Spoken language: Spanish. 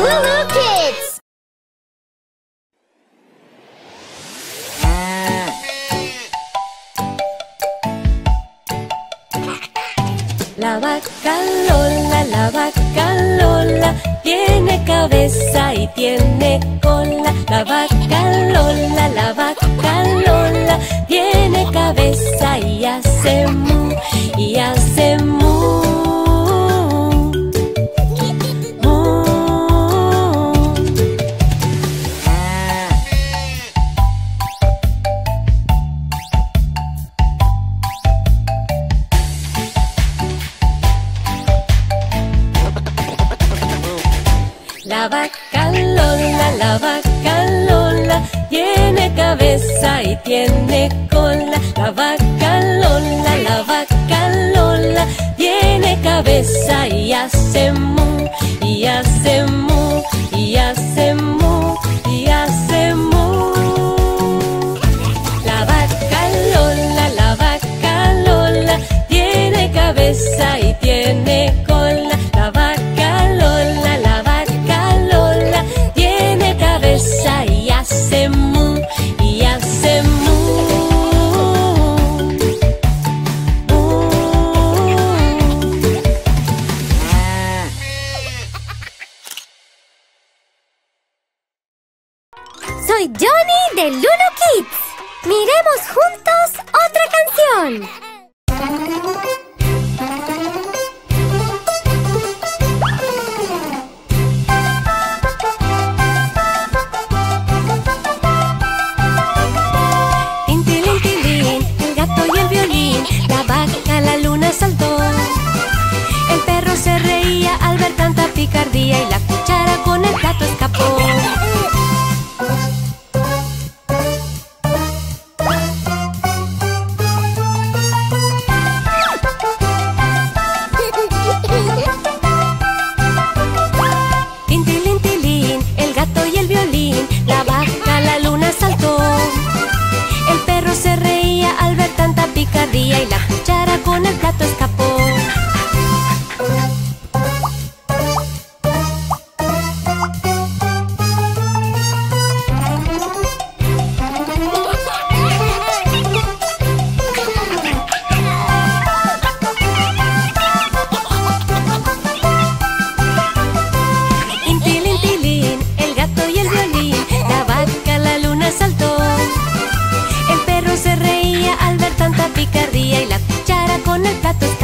Kids. La vaca Lola, la vaca Lola, tiene cabeza y tiene cola. La vaca Lola, la vaca Lola, tiene La vaca Lola, la vaca Lola, tiene cabeza y tiene cola. La vaca Lola, la vaca Lola, tiene cabeza y hace mu, Soy Johnny de Lulu Kids. La vaca la luna saltó. El perro se reía al ver tanta picardía Y la cuchara con el plato a